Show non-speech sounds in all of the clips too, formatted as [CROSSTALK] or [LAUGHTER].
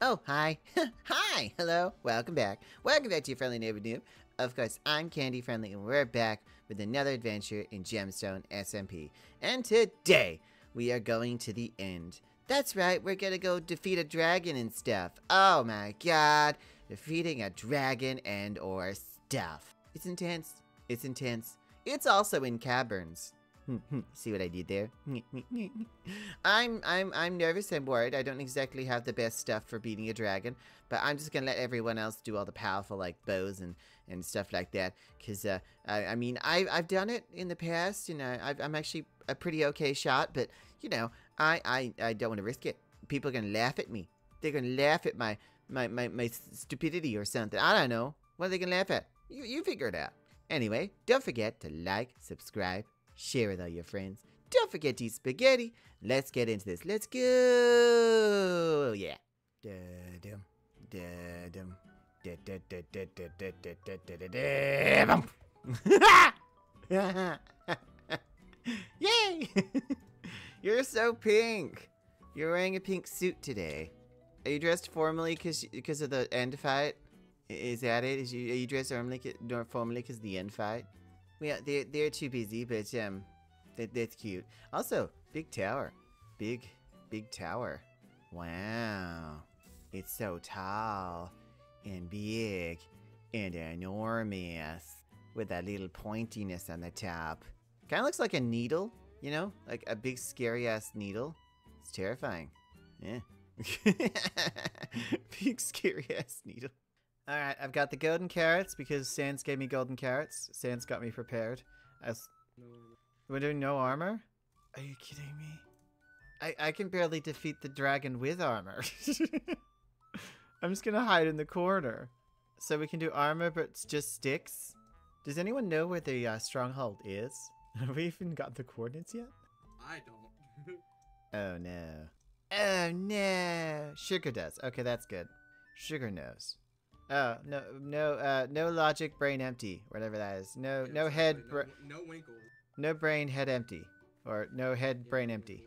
Oh, hi. hi. Hello. Welcome back. Welcome back to your friendly neighbor noob. Of course, I'm Candy Friendly, and we're back with another adventure in Gemstone SMP. And today, we are going to the end. That's right, we're gonna go defeat a dragon and stuff. Oh my god, defeating a dragon and or stuff. It's intense. It's intense. It's also in caverns. [LAUGHS] See what I did there? [LAUGHS] I'm I'm I'm nervous and worried. I don't exactly have the best stuff for beating a dragon, but I'm just gonna let everyone else do all the powerful like bows and and stuff like that. Cause uh, I, I mean I I've done it in the past, You know I've, I'm actually a pretty okay shot, but you know I I I don't want to risk it. People are gonna laugh at me. They're gonna laugh at my my my my stupidity or something. I don't know. What are they gonna laugh at? You you figure it out. Anyway, don't forget to like, subscribe, share with all your friends. Don't forget to eat spaghetti. Let's get into this. Let's go. Yeah. Da-dum, da-dum, da-da-da-da-da-da-da-da-da-bum. Yay! You're so pink. You're wearing a pink suit today. Are you dressed formally because of the end fight? Is that it? Is you are you dressed formally formally because the end fight? Yeah, they're they're too busy, but um, that that's cute. Also, big tower, big big tower. Wow, it's so tall and big and enormous with that little pointiness on the top. Kind of looks like a needle, you know, like a big scary ass needle. It's terrifying. Yeah. [LAUGHS] big scary ass needle. All right, I've got the golden carrots because Sans gave me golden carrots. Sans got me prepared. As we're doing no armor. Are you kidding me? I I can barely defeat the dragon with armor. [LAUGHS] I'm just gonna hide in the corner, so we can do armor, but it's just sticks. Does anyone know where the uh, stronghold is? [LAUGHS] Have we even got the coordinates yet? I don't. [LAUGHS] oh no. Oh no. Sugar does. Okay, that's good. Sugar knows. Oh no no uh no logic brain empty whatever that is. No Yeah, no head No, no winkles. no brain head empty. Or no head Yeah, brain empty.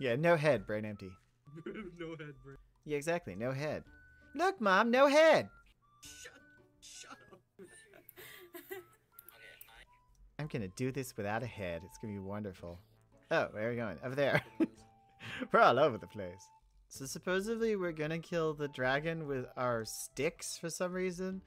Yeah no head brain empty. [LAUGHS] No head brain. yeah exactly no head. Look mom no head! Shut, shut up. [LAUGHS] I'm gonna do this without a head. It's gonna be wonderful. Oh where are we going? Over there. [LAUGHS] We're all over the place so supposedly we're gonna kill the dragon with our sticks for some reason.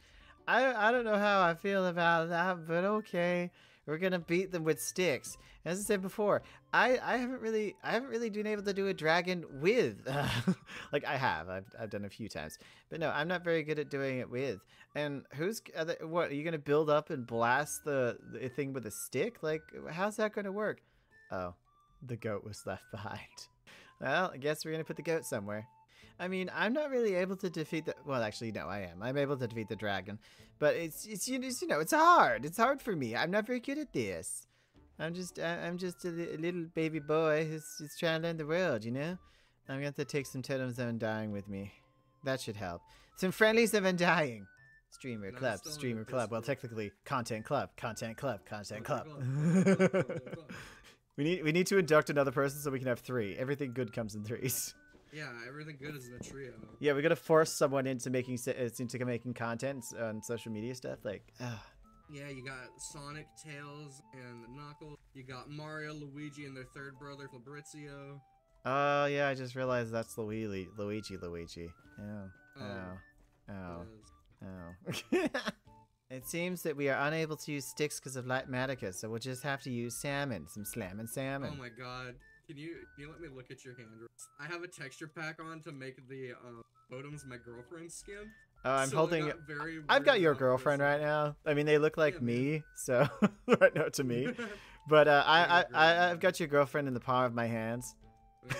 I I don't know how I feel about that but okay. We're gonna beat them with sticks. As I said before I I haven't really I haven't really been able to do a dragon with uh, [LAUGHS] like I have. I've I've done a few times. But no I'm not very good at doing it with. And who's are they, what are you gonna build up and blast the, the thing with a stick? Like how's that gonna work? Oh the goat was left [LAUGHS] behind well, I guess we're gonna put the goat somewhere. I mean, I'm not really able to defeat the. Well, actually, no, I am. I'm able to defeat the dragon, but it's it's you know, it's, you know it's hard. It's hard for me. I'm not very good at this. I'm just I'm just a, little baby boy who's just trying to learn the world. You know. I'm gonna have to take some totems of undying with me. That should help. Some friendlies of undying. Streamer club, streamer club. Well, technically, content club, content club, content club. [LAUGHS] Content club, content club. we need we need to induct another person so we can have three. Everything good comes in threes. Yeah, everything good is in a trio. Yeah, we gotta force someone into making uh, into making content on social media stuff. Like, ugh. Yeah, you got Sonic, Tails, and Knuckles. You got Mario, Luigi, and their third brother, Fabrizio. oh yeah, I just realized that's Luigi, Luigi, Luigi. Oh, Oh, oh, oh, oh. [LAUGHS] it seems that we are unable to use sticks because of Litematica, so we'll just have to use salmon, some slam and salmon. Oh my god. Can you can you let me look at your hand? I have a texture pack on to make the um, Botems my girlfriend's skin. oh, I'm so holding. I've got your girlfriend right now. I mean, they look like Yeah, me, so [LAUGHS] right now to me. [LAUGHS] But uh, I, I, I, I've got your girlfriend in the palm of my hands. [LAUGHS]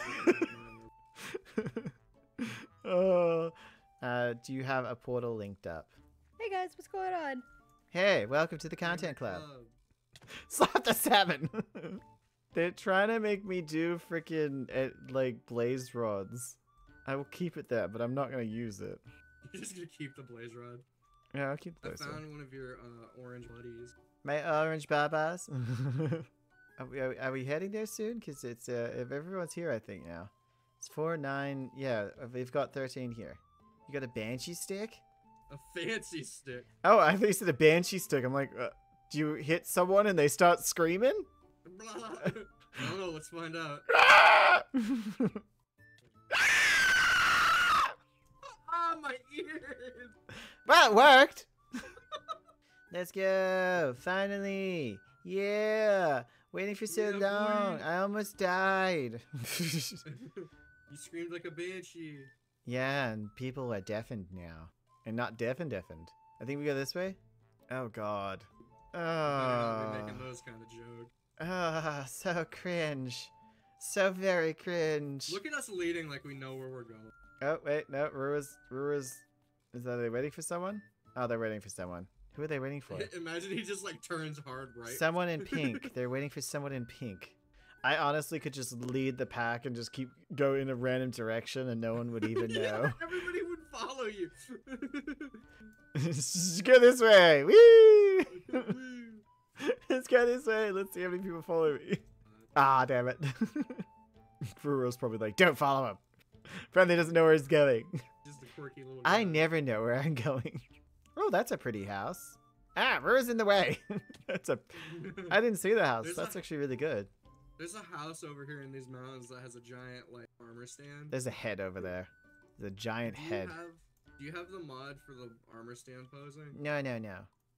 oh, uh, do you have a portal linked up? Hey guys, what's going on? Hey, welcome to the Content Club. [LAUGHS] Slap the seven. [LAUGHS] They're trying to make me do freaking uh, like blaze rods. I will keep it there, but I'm not gonna use it. You're just gonna keep the blaze rod. Yeah, I'll keep the. I those. found one of your uh, orange buddies. My orange babas. [LAUGHS] Are we, are, are we heading there soon? Because it's uh, if everyone's here, I think now. It's four nine. Yeah, uh, we've got thirteen here. You got a banshee stick? A fancy stick. Oh, I thought you said a banshee stick. I'm like, uh, do you hit someone and they start screaming? [LAUGHS] I don't know. Let's find out. [LAUGHS] [LAUGHS] Ah, my ears. well, it worked. Let's go. Finally. Yeah. Waiting for so Yeah, boy. long. I almost died. you screamed like a banshee. yeah, and people are deafened now. And not deaf and deafened. I think we go this way? Oh, God. Better not Oh. making those kind of jokes. Ah, so cringe. So very cringe. Look at us leading like we know where we're going. Oh, wait, no, Rua's, Rua's, is that, they waiting for someone? Oh, they're waiting for someone. Who are they waiting for? [LAUGHS] Imagine he just like turns hard right. Someone in [LAUGHS] pink. They're waiting for someone in pink. I honestly could just lead the pack and just keep go in a random direction and no one would even [LAUGHS] Yeah, know. everybody follow you. [LAUGHS] Go this way. Whee! Let's [LAUGHS] go this way. Let's see how many people follow me. Ah, damn it. [LAUGHS] Ruro's probably like, don't follow him. Friendly doesn't know where he's going. just a quirky little. I never know where I'm going. Oh, that's a pretty house. Ah, Ruro's in the way. that's a. I didn't see the house. There's That's a- actually really good. There's a house over here in these mountains that has a giant like armor stand. There's a head over there. A giant do head. Have, do you have the mod for the armor stand posing? No, no, no.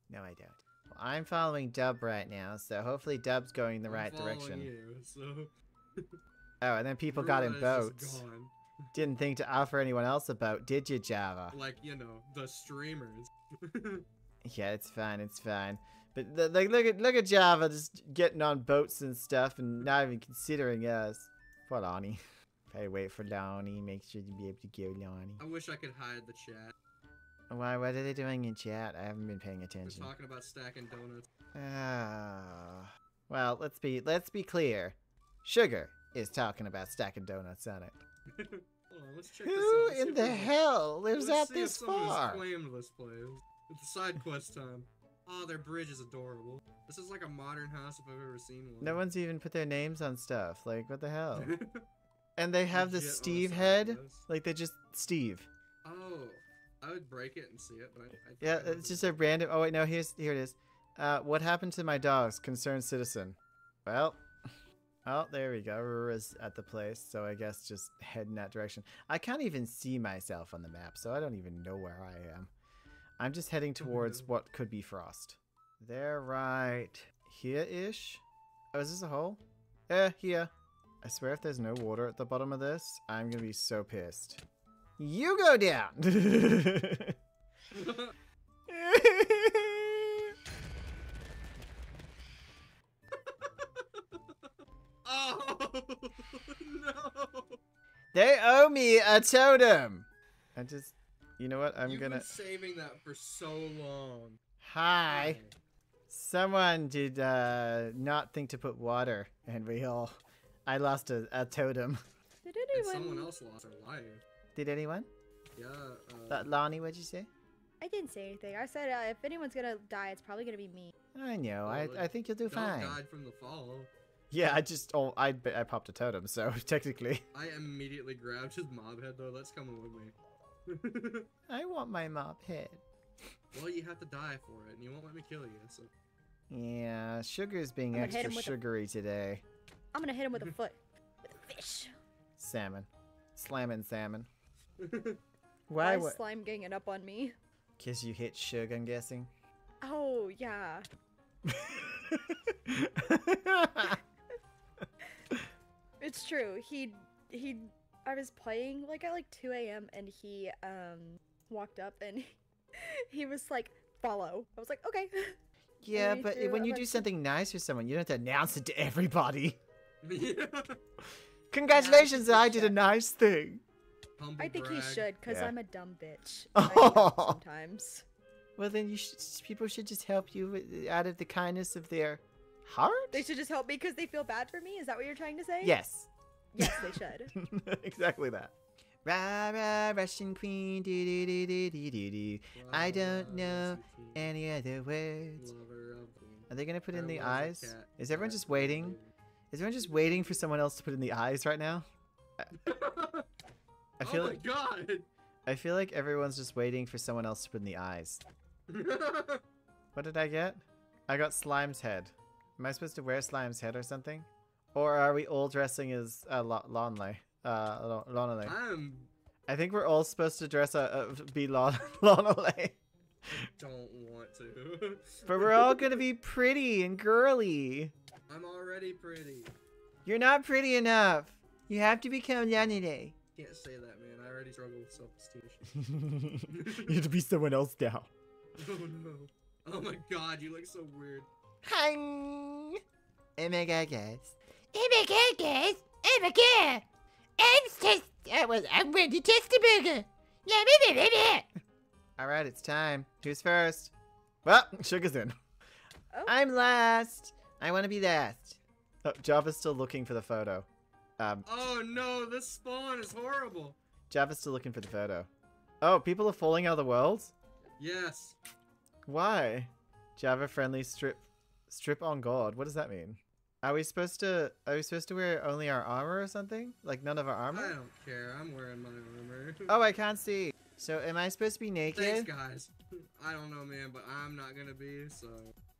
No, I don't. Well, I'm following Dub right now, so hopefully Dub's going the I'm right direction. You, so [LAUGHS] Oh, and then people got in Rura is just boats. [LAUGHS] Didn't think to offer anyone else a boat, did you, Java? Like you know the streamers. [LAUGHS] Yeah, it's fine, it's fine. But th- like, look at look at Java just getting on boats and stuff, and not even considering us. Poor Lonnie. I wait for Lonnie, make sure to be able to go Lonnie. I wish I could hide the chat. Why? What are they doing in chat? I haven't been paying attention. talking about stacking donuts. Ah. Well, let's be let's be clear. Sugar is talking about stacking donuts on it. [LAUGHS] Hold on, let's check this out. Who in the hell lives let's out this far? claimed this place. It's a side quest time. Oh, their bridge is adorable. This is like a modern house if I've ever seen one. No one's even put their names on stuff. Like, what the hell? [LAUGHS] And they have the Steve head. Like, they just Steve. Oh, I would break it and see it, but I, I Yeah, it's just a random. Oh wait, no. Here's here it is. Uh, what happened to my dogs? Concerned citizen. Well, [LAUGHS] oh, there we go. Rura's at the place, so I guess just head in that direction. I can't even see myself on the map, so I don't even know where I am. I'm just heading [LAUGHS] towards what could be Frost. They're right here-ish. Oh, is this a hole? Eh, here. I swear if there's no water at the bottom of this, I'm gonna be so pissed. You go down! oh [LAUGHS] no! [LAUGHS] they owe me a totem. I just, you know what? I'm You've gonna. been saving that for so long. Hi. Someone did uh, not think to put water, and we all. I lost a, a totem. [LAUGHS] Did And anyone? someone else lost their life. Did anyone? Yeah. Uh, That Lonnie, what'd you say? I didn't say anything. I said uh, if anyone's gonna die, it's probably gonna be me. I know. I, Well, I think you'll do dog fine. died from the fall. Yeah, I just oh I I popped a totem, so [LAUGHS] technically I immediately grabbed his mob head though. That's coming with me. [LAUGHS] I want my mob head. well, you have to die for it, and you won't let me kill you. So Yeah, sugar's being I'm extra him with a- sugary today. I'm gonna hit him with a foot. With a fish. Salmon, slamming salmon. [LAUGHS] Why Why? is would? slime ganging up on me? Cause you hit sugar, I'm guessing. Oh yeah. [LAUGHS] It's true. He he. I was playing like at like 2 a.m. and he um walked up and [LAUGHS] he was like follow. I was like okay. yeah, me but through when you do bunch something nice for someone, you don't have to announce it to everybody. Yeah. [LAUGHS] Congratulations, Yeah, I did a nice thing. Humble I think he should because Yeah. I'm a dumb bitch. [LAUGHS] I sometimes. Well, then you should, people should just help you with, out of the kindness of their heart. They should just help me because they feel bad for me. Is that what you're trying to say? Yes. Yes, they should. [LAUGHS] exactly that. Rah, rah, Russian queen, do do do do do do do. I don't know any other words. Lover of the- Are they gonna put in the eyes? Is everyone just waiting? Is everyone just waiting for someone else to put in the eyes right now? [LAUGHS] I feel oh like god! I feel like everyone's just waiting for someone else to put in the eyes. [LAUGHS] What did I get? I got Slime's head. Am I supposed to wear Slime's head or something? Or are we all dressing as uh, Lo- Lonley? Uh, Lo- Lonely. I'm I think we're all supposed to dress uh, uh be Lon- [LAUGHS] Lonely. don't want to. But we're all gonna be pretty and girly. I'm already pretty. You're not pretty enough. You have to become Lonely. Can't say that, man. I already struggle with self-esteem. [LAUGHS] you have to be someone else now. [LAUGHS] oh no. Oh my god, you look so weird. Hang. My oh, god, guys. My god, guys! Oh! oh I'm test. I was. I'm going to test a burger. Yeah, blah, blah, blah, blah. All right, it's time. Who's first? Well, Sugar's in. Oh. I'm last. I want to be last. Oh, Java's still looking for the photo. Um, Oh no, this spawn is horrible. Java's still looking for the photo. Oh, people are falling out of the world? Yes. Why? Java friendly strip strip on God. What does that mean? Are we supposed to are we supposed to wear only our armor or something? Like none of our armor? I don't care. I'm wearing my armor. [LAUGHS] Oh, I can't see. So am I supposed to be naked? Thanks, naked? guys. I don't know, man, but I'm not gonna be. So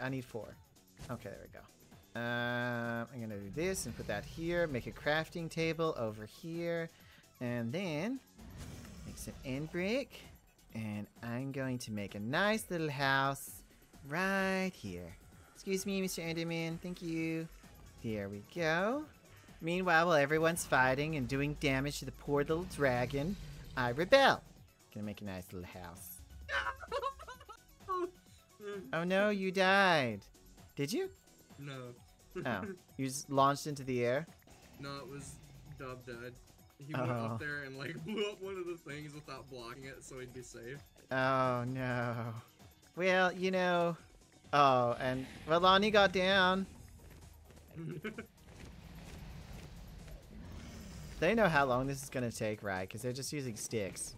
I need four. Okay, there we go. Um, I'm gonna do this and put that here. Make a crafting table over here, and then make some end brick. And I'm going to make a nice little house right here. Excuse me, Mr. Enderman. Thank you. Here we go. Meanwhile, while everyone's fighting and doing damage to the poor little dragon, I rebel. Gonna make a nice little house. [LAUGHS] Oh no, you died. Did you? no. Oh, [LAUGHS] you just launched into the air? no, it was Dub Dad. He went Oh. up there and like [LAUGHS] blew up one of the things without blocking it, so he'd be safe. Oh no. Well, you know. Oh, and Valani got down. [LAUGHS] They know how long this is gonna take, right? Because they're just using sticks.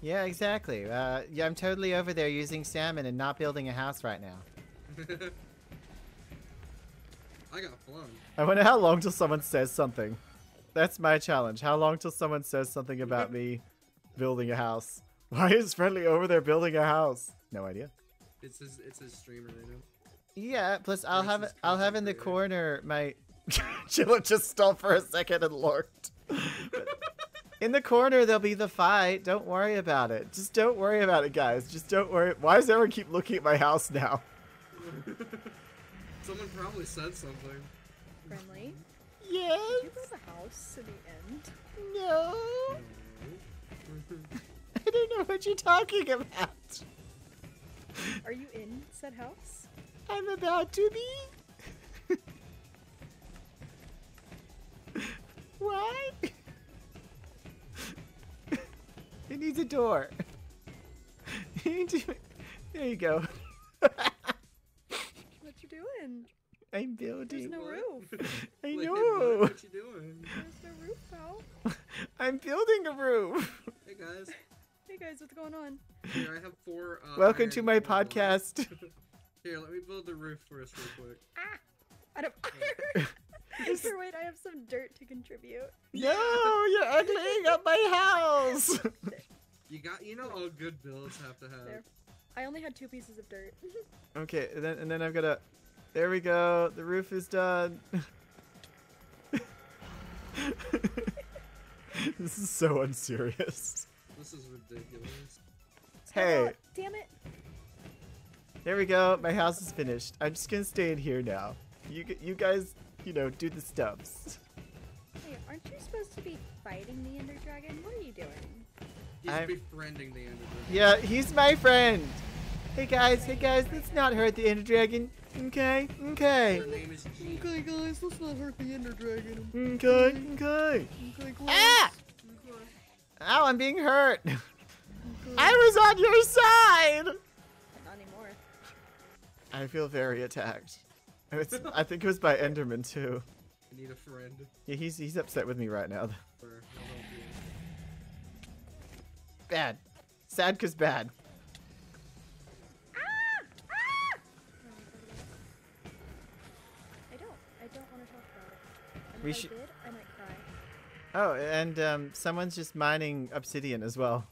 Yeah, exactly. Uh, yeah, I'm totally over there using salmon and not building a house right now. [LAUGHS] I got flung. I wonder how long till someone says something. That's my challenge. How long till someone says something about me building a house? [LAUGHS] Why is Friendly over there building a house? No idea. It's his. It's his streamer right now. Yeah, plus I'll have I'll have in the corner my [LAUGHS] Chilla just stopped for a second and lurked. In the corner there'll be the fight. Don't worry about it. Just don't worry about it, guys. Just don't worry. Why does everyone keep looking at my house now? [LAUGHS] Someone probably said something. Friendly. Yes. Did you build a house in the end? No. [LAUGHS] I don't know what you're talking about. Are you in said house? I'm about to be. [LAUGHS] Why? It needs a door. [LAUGHS] You to- there you go. [LAUGHS] What you doing? I'm There's building. no [LAUGHS] What? roof. I Like, know. What, what you doing? There's no roof, pal. I'm building a roof. Hey guys. Hey guys, what's going on? Here I have four. Uh, Welcome to my podcast. Here, let me build the roof for us real quick. I don't. Here, wait, I have some dirt to contribute. No, you're uglying up my house. [LAUGHS] You got. You know, all good builds have to have. There. I only had two pieces of dirt. [LAUGHS] Okay, and then and then I've got a. There we go. The roof is done. [LAUGHS] this is so unserious. This is ridiculous. Hey, Oh, damn it. there we go. My house is finished. I'm just gonna stay in here now. You you guys, you know, do the stuffs. Hey, aren't you supposed to be fighting the Ender Dragon? What are you doing? He's I'm- befriending the end of it. Yeah, he's my friend. Hey guys, hey guys, let's not hurt the Ender Dragon. Okay, okay. Her name is Jean. Okay, guys, let's not hurt the Ender Dragon. Okay, okay. Okay, Ah! Okay. Ow, I'm being hurt. [LAUGHS] I was on your side. Not anymore. I feel very attacked. It's, I think it was by Enderman too. I need a friend. Yeah, he's he's upset with me right now. Or I'll help you. Bad. Sad cause bad. I don't. I don't want to talk about it. And We should- I might cry. Oh, and um, someone's just mining obsidian as well.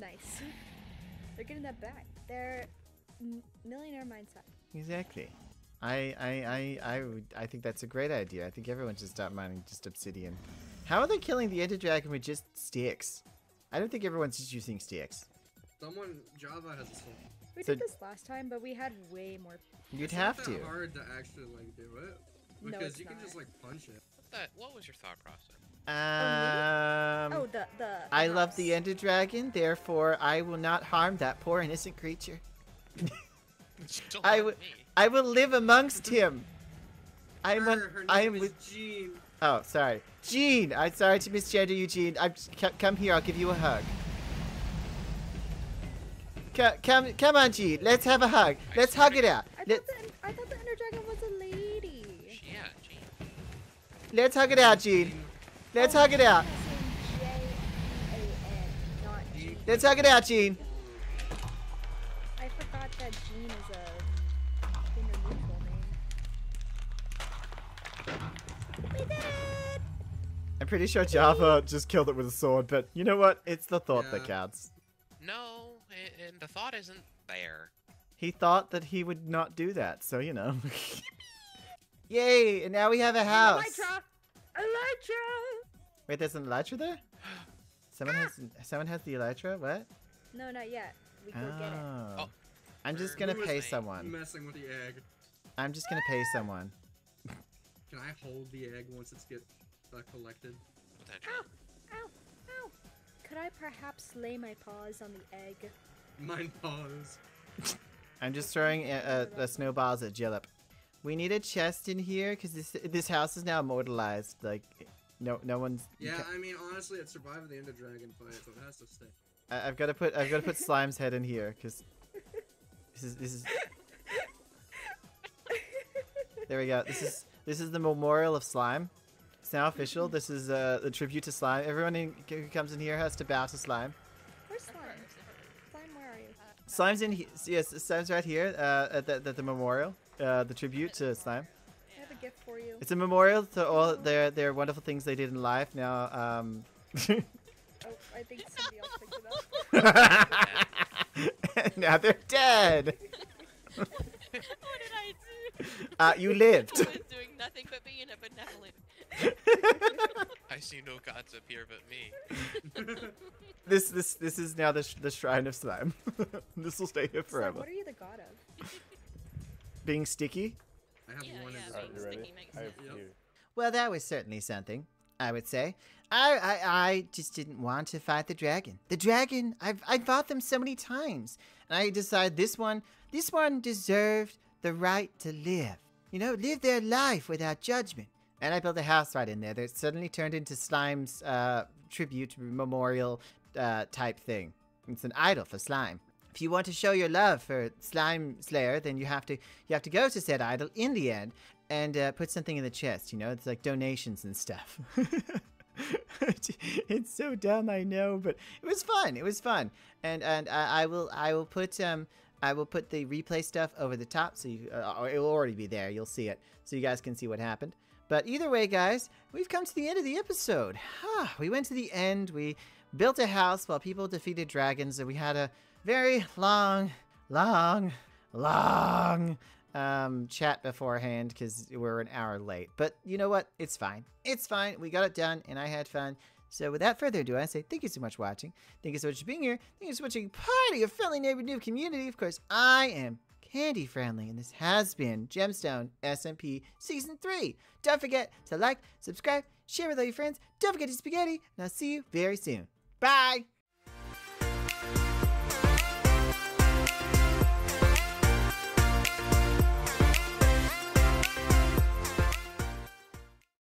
Nice. [LAUGHS] They're getting that back. They're m- millionaire mindset. Exactly. I I I I I think that's a great idea. I think everyone should stop mining just obsidian. How are they killing the Ender Dragon with just sticks? I don't think everyone's just using sticks. Someone Java has a soul. We So- did this last time, but we had way more. You'd It's have not to. hard to actually like do it No, because it's you can just like punch it. What, the, what was your thought process? Um, oh, the the. the I love the. Ender Dragon, therefore I will not harm that poor innocent creature. [LAUGHS] I would- me. I will live amongst him. I'm her, on, her I am with. Jean. Oh, sorry, Gene. I'm sorry to misgender you, Gene. I'm c- come here. I'll give you a hug. Come, come, come on, Gene. Let's have a hug. Let's hug it out. I Let, thought the I thought the Ender Dragon was a lady. Yeah, gee. let's hug it out, Gene. Let's Oh, hug it out. J A N, not Let's hug it out, Gene. Pretty sure Java just killed it with a sword, but you know what? It's the thought that counts. No, and the thought isn't there. He thought that he would not do that, so you know. [LAUGHS] Yay! And now we have a house. Elytra! Elytra! Wait, there's an elytra there? [GASPS] Someone ah! has someone has the elytra? What? No, not yet. We go get it. Oh. Oh. I'm just gonna was pay someone. Messing with the egg. I'm just gonna pay someone. Can I hold the egg once it's get uh, collected? Ow! Ow! Ow! Could I perhaps lay my paws on the egg? Mine paws. I'm just throwing a, a, a snowballs at Jillip. We need a chest in here because this this house is now immortalized. Like, no no one's. Yeah, ca- I mean honestly, it survived the Ender Dragon fight, so it has to stay. I, I've got to put I've got to put Slime's head in here because this is this is. [LAUGHS] There we go. This is this is the memorial of Slime. It's now official. This is uh, the tribute to Slime. Everyone in, who comes in here has to bow to Slime. Where's Slime? Slime, where are you? Slime's in. He- yes, Slime's right here uh, at, the, at the memorial. Uh, the tribute to Slime. I have a gift for you. It's a memorial to all their their wonderful things they did in life. Now, um, [LAUGHS] Oh, I think somebody else picked it up. [LAUGHS] now they're dead. [LAUGHS] what did I do? Uh, you lived. [LAUGHS] I see no gods up here but me. [LAUGHS] this this this is now the sh- the shrine of slime. [LAUGHS] this will stay here Slime, forever. what are you the god of? Being sticky. I have Yeah, one yeah, in Alright, you ready? makes I have sense. Few. Well, that was certainly something. I would say. I, I I just didn't want to fight the dragon. The dragon. I've I fought them so many times, and I decided this one this one deserved the right to live. You know, live their life without judgment. And I built a house right in there that suddenly turned into Slime's uh, tribute memorial uh, type thing. It's an idol for Slime. If you want to show your love for Slime Slayer, then you have to you have to go to said idol in the end and uh, put something in the chest. You know, it's like donations and stuff. [LAUGHS] it's so dumb, I know, but it was fun. It was fun, and and I, I will I will put um I will put the replay stuff over the top, so you uh, it will already be there. You'll see it, so you guys can see what happened. But either way, guys, we've come to the end of the episode. We went to the end. We built a house while people defeated dragons, and we had a very long, long, long um, chat beforehand because we're an hour late. But you know what? It's fine. It's fine. We got it done, and I had fun. So without further ado, I say thank you so much for watching. Thank you so much for being here. Thank you so much for being part of your friendly neighbor noob community. Of course, I am candy friendly, and this has been Gemstone SMP Season 3. Don't forget to like, subscribe, share with all your friends. Don't forget to spaghetti, and I'll see you very soon. Bye!